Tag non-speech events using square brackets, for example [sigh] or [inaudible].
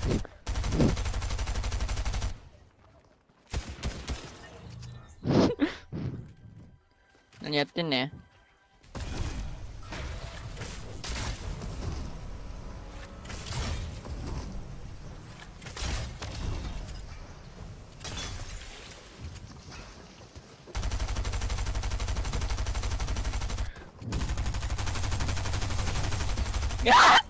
[laughs] 何やってんねん？[laughs]